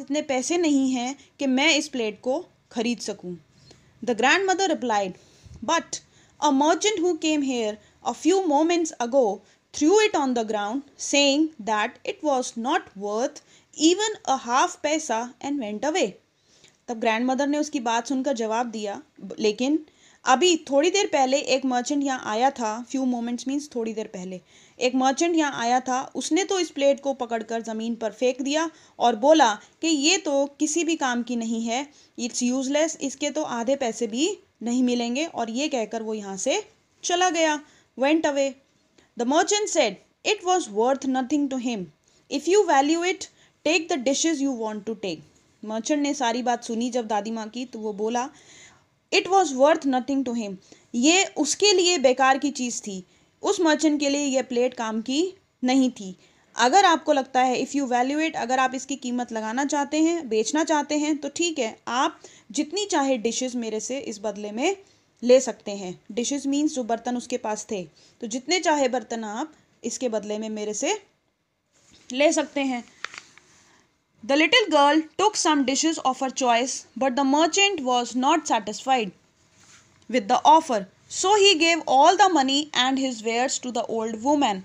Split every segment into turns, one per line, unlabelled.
इतने पैसे नहीं हैं कि मैं इस प्लेट को खरीद सकूँ। The grandmother replied but a merchant who came here a few moments ago threw it on the ground saying that it was not worth even a half paisa and went away तब grandmother ने उसकी बात सुनकर जवाब दिया, लेकिन अभी थोड़ी देर पहले एक मर्चेंट यहाँ आया था फ्यू मोमेंट्स मीन्स थोड़ी देर पहले। एक मर्चेंट यहाँ आया था, उसने तो इस प्लेट को पकड़कर ज़मीन पर फेंक दिया और बोला कि ये तो किसी भी काम की नहीं है इट्स यूजलेस इसके तो आधे पैसे भी नहीं मिलेंगे और ये कहकर वो यहाँ से चला गया went away the merchant said it was worth nothing to him if you value it take the dishes you want to take merchant ने सारी बात सुनी जब दादी माँ की तो वो बोला it was worth nothing to him ये उसके लिए बेकार की चीज़ थी। उस मर्चेंट के लिए यह प्लेट काम की नहीं थी। अगर आपको लगता है इफ़ यू वैल्यू इट अगर आप इसकी कीमत लगाना चाहते हैं, बेचना चाहते हैं तो ठीक है, आप जितनी चाहे डिशेस मेरे से इस बदले में ले सकते हैं। डिशेस मीन्स जो बर्तन उसके पास थे। तो जितने चाहे बर्तन आप इसके बदले में मेरे से ले सकते हैं। The little girl took some dishes of her choice, but the merchant was not satisfied with the offer. So he gave all the money and his wares to the old woman.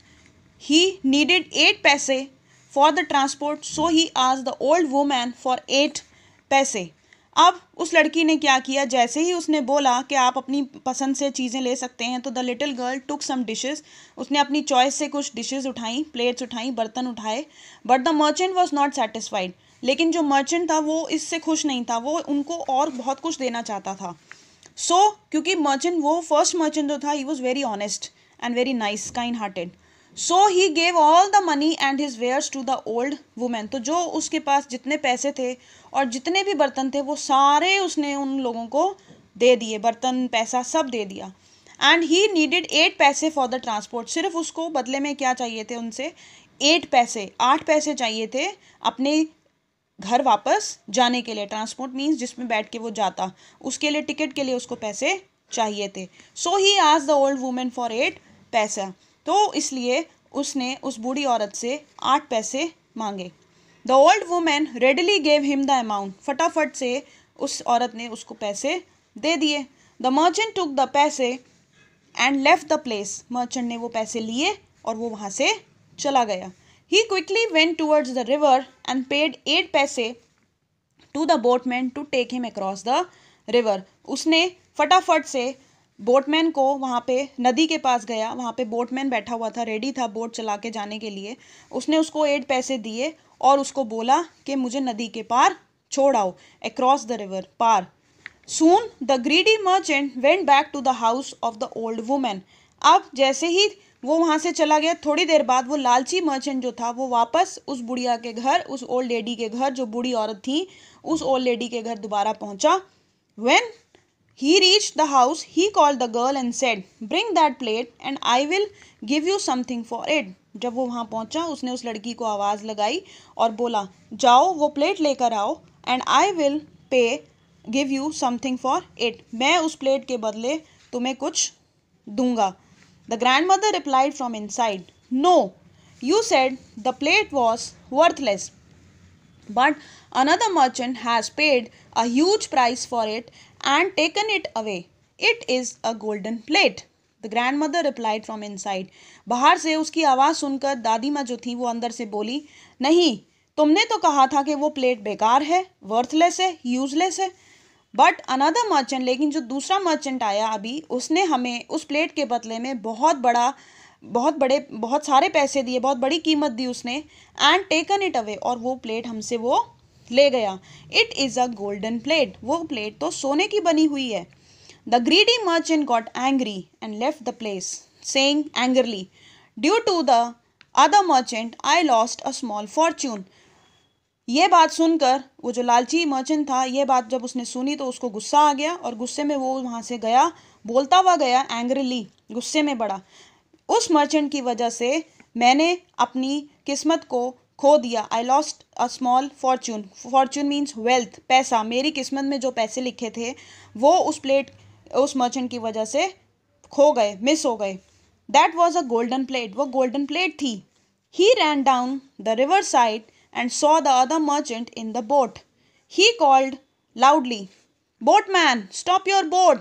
He needed eight paise for the transport, so he asked the old woman for eight paise. अब उस लड़की ने क्या किया? जैसे ही उसने बोला कि आप अपनी पसंद से चीज़ें ले सकते हैं तो the little girl took some dishes. उसने अपनी चॉइस से कुछ डिशेस उठाई प्लेट्स उठाई बर्तन उठाए but the merchant was not satisfied लेकिन जो मर्चेंट था वो इससे खुश नहीं था वो उनको और बहुत कुछ देना चाहता था। सो so, क्योंकि मर्चेंट वो फ़र्स्ट मर्चेंट जो था he was very honest and very nice kind hearted so he gave all the money and his wares to the old women तो जो उसके पास जितने पैसे थे और जितने भी बर्तन थे, वो सारे उसने उन लोगों को दे दिए। बर्तन, पैसा सब दे दिया। And he needed eight paise for the transport सिर्फ़ उसको बदले में क्या चाहिए थे उनसे? एट पैसे, आठ पैसे चाहिए थे अपने घर वापस जाने के लिए। ट्रांसपोर्ट मीन्स जिसमें बैठ के वो जाता। उसके लिए टिकट के लिए उसको पैसे चाहिए थे। सो ही आज the old woman for eight paisa. तो इसलिए उसने उस बूढ़ी औरत से आठ पैसे मांगे। The old woman readily gave him the amount फटाफट से उस औरत ने उसको पैसे दे दिए। The merchant took the paise and left the place merchant ने वो पैसे लिए और वो वहाँ से चला गया। He quickly went towards the river and paid eight paise to the boatman to take him across the river उसने फटाफट से बोटमैन को वहाँ पे, नदी के पास गया, वहाँ पे बोटमैन बैठा हुआ था, रेडी था बोट चला के जाने के लिए। उसने उसको एट पैसे दिए और उसको बोला कि मुझे नदी के पार छोड़ आओ across the river par. Soon the greedy merchant went back to the house of the old woman अब जैसे ही वो वहाँ से चला गया, थोड़ी देर बाद वो लालची मर्चेंट जो था, वो वापस उस बुढ़िया के घर, उस ओल्ड लेडी के घर, जो बूढ़ी औरत थी, उस ओल्ड लेडी के घर दोबारा पहुँचा। When he reach the house he call the girl and said bring that plate and I will give you something for it जब वो वहाँ पहुँचा, उसने उस लड़की को आवाज़ लगाई और बोला, जाओ, वो प्लेट लेकर आओ and I will pay give you something for it मैं उस प्लेट के बदले तुम्हें कुछ दूँगा. The grandmother replied from inside no you said the plate was worthless but another merchant has paid a huge price for it and taken it away it is a golden plate the grandmother replied from side बाहर से उसकी आवाज़ सुनकर दादी माँ जो थी वो अंदर से बोली, नहीं, तुमने तो कहा था कि वो प्लेट बेकार है वर्थलेस है यूजलेस है. बट अनदर मर्चेंट लेकिन जो दूसरा मर्चेंट आया अभी, उसने हमें उस प्लेट के बदले में बहुत बड़ा बहुत बड़े बहुत सारे पैसे दिए बहुत बड़ी कीमत दी उसने एंड टेकन इट अवे और वो प्लेट हमसे वो ले गया। It is a golden plate वो प्लेट तो सोने की बनी हुई है। The greedy merchant got angry and left the place, saying angrily, Due to the other merchant, I lost a small fortune. ये बात सुनकर वो जो लालची मर्चेंट था ये बात जब उसने सुनी तो उसको गुस्सा आ गया और गुस्से में वो वहाँ से गया बोलता हुआ गया एंग्रीली गुस्से में बड़ा। उस मर्चेंट की वजह से मैंने अपनी किस्मत को खो दिया। I lost a small fortune fortune means wealth पैसा। मेरी किस्मत में जो पैसे लिखे थे, वो उस प्लेट उस मर्चेंट की वजह से खो गए मिस हो गए। That was a golden plate वो गोल्डन प्लेट थी। He ran down the river side and saw the other merchant in the boat he called loudly boatman stop your boat!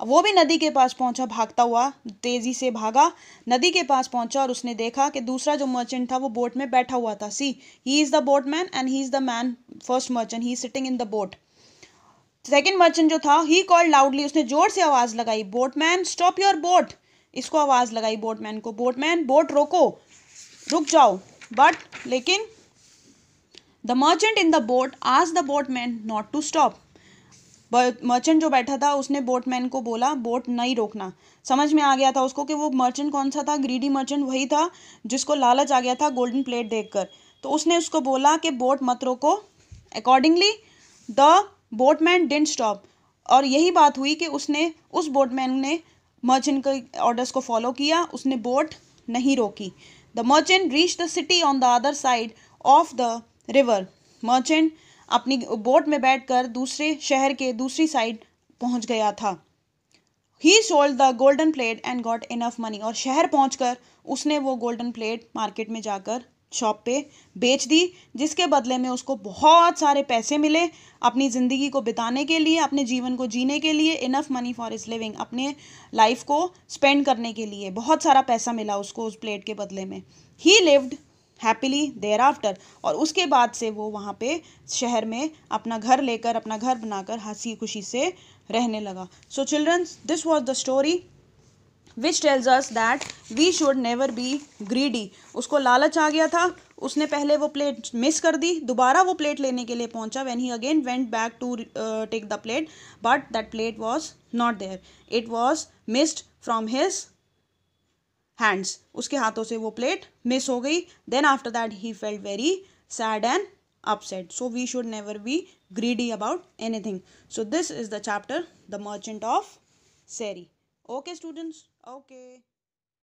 वो भी नदी के पास पहुँचा, भागता हुआ तेज़ी से भागा। नदी के पास पहुँचा और उसने देखा कि दूसरा जो मर्चेंट था, वो बोट में बैठा हुआ था। See he is the boatman and he is the man first merchant he sitting in the boat second merchant जो था ही कॉल लाउडली उसने ज़ोर से आवाज़ लगाई बोटमैन स्टॉप योर बोट इसको आवाज़ लगाई बोटमैन को बोटमैन बोट रोको, रुक जाओ। बट लेकिन the merchant in the boat आज the boatman not to stop merchant जो बैठा था, उसने बोटमैन को बोला बोट नहीं रोकना। समझ में आ गया था उसको कि वो मर्चेंट कौन सा था? ग्रीडी मर्चेंट वही था, जिसको लालच आ गया था गोल्डन प्लेट देखकर। तो उसने उसको बोला कि बोट मत रोको। Accordingly the boatman didn't stop और यही बात हुई कि उसने, उस बोटमैन ने मर्चेंट के ऑर्डर्स को फॉलो किया, उसने बोट नहीं रोकी। The merchant reach the city on the other side of the river merchant अपनी बोट में बैठकर दूसरे शहर के दूसरी साइड पहुँच गया था। He sold the golden plate and got enough money और शहर पहुंचकर उसने वो गोल्डन प्लेट मार्केट में जाकर शॉप पे बेच दी, जिसके बदले में उसको बहुत सारे पैसे मिले अपनी ज़िंदगी को बिताने के लिए, अपने जीवन को जीने के लिए enough money for his living अपने लाइफ को स्पेंड करने के लिए। बहुत सारा पैसा मिला उसको उस प्लेट के बदले में। He lived happily thereafter और उसके बाद से वो वहाँ पे शहर में अपना घर लेकर, अपना घर बनाकर हँसी खुशी से रहने लगा। So childrens this was the story which tells us that we should never be greedy उसको लालच आ गया था। उसने पहले वो प्लेट मिस कर दी, दोबारा वो प्लेट लेने के लिए पहुँचा when he again went back to take the plate but that plate was not there it was missed from his hands उसके हाथों से वो प्लेट मिस हो गई. Then after that he felt very sad and upset so we should never be greedy about anything so this is the chapter the merchant of Seri okay students okay